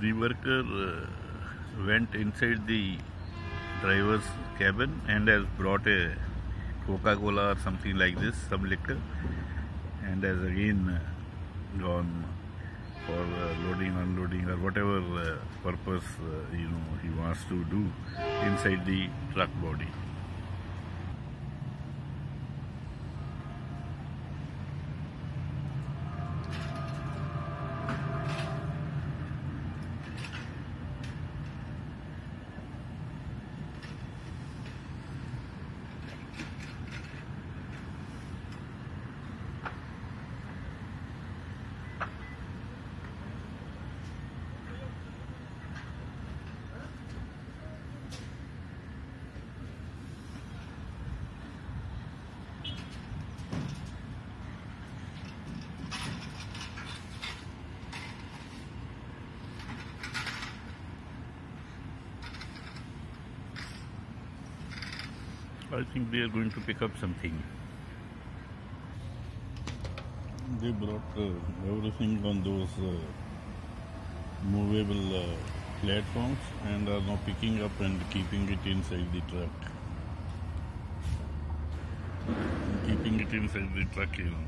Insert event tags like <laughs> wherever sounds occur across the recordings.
The worker uh, went inside the driver's cabin and has brought a Coca-Cola or something like this, some liquor, and has again uh, gone for uh, loading, unloading, or whatever uh, purpose uh, you know he wants to do inside the truck body. I think they are going to pick up something. They brought uh, everything on those uh, movable uh, platforms and are now picking up and keeping it inside the truck. Keeping it inside the truck, you know.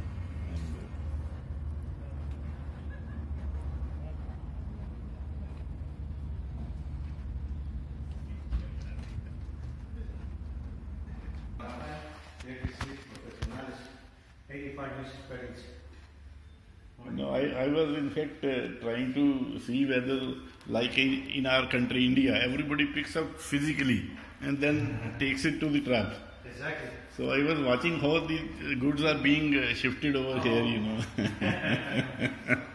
No, I, I was in fact uh, trying to see whether, like in, in our country, India, everybody picks up physically and then takes it to the trap. Exactly. So I was watching how the goods are being uh, shifted over oh. here, you know. <laughs>